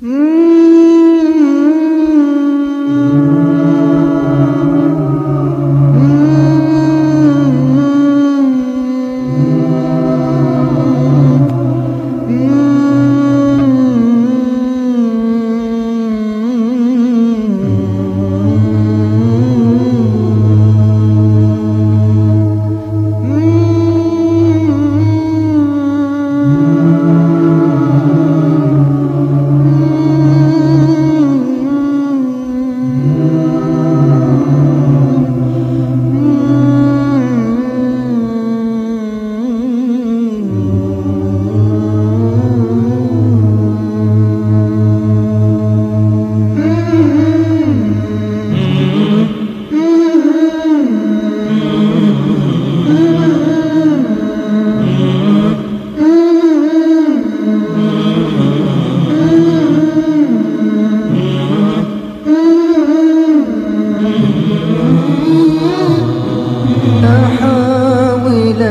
Mm.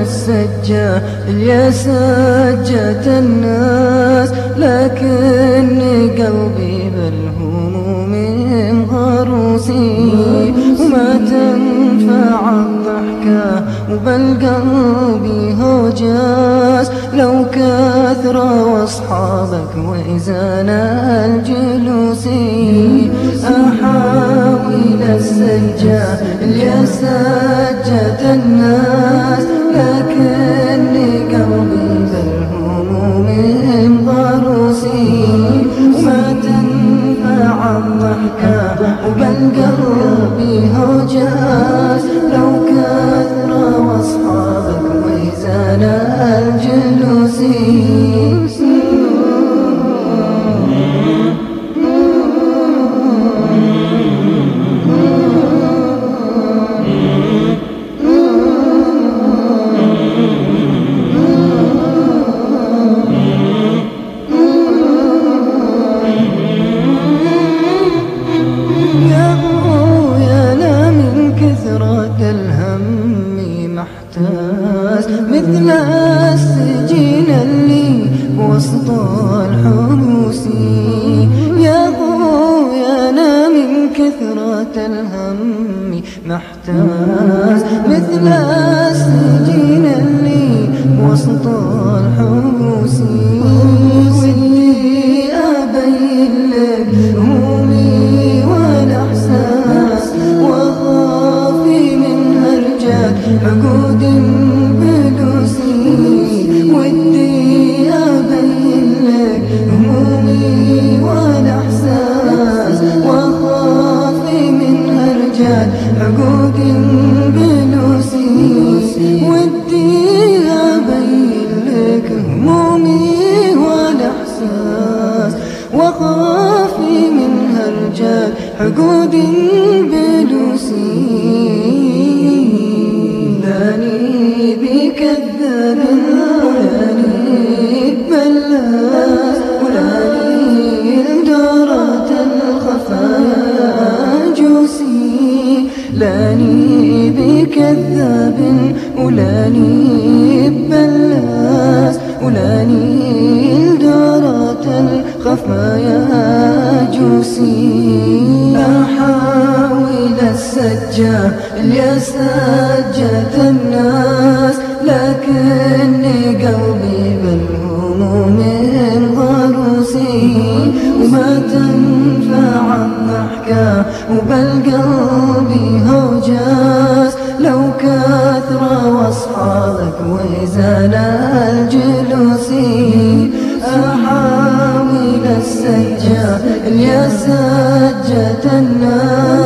السجة يا سجة الناس لكن قلبي بالهموم غروسي. وما تنفع الضحكة وبالقلب هوجاس. لو كثر وأصحابك وإزانا الجلوسي أحاول السجة يا سجة الناس. ويزان الجلوسي وسط الحبوس يا خويا أنا من كثرة الهم. محتاس مثل السجين اللي وسط الحبوس ودي أبين لك همومي والإحساس وخافي من هرجات عقود بلوسي ودي لاني بكذاب ولاني بلاس ولاني دارة الخفايا جوسي يا سجة الناس لكني قلبي بالهموم ضروسي وما تنفع الضحكة وبالقلب هوجاس. لو كثر وأصحابك وزال الجلوسي أحاول السجة يا سجة الناس.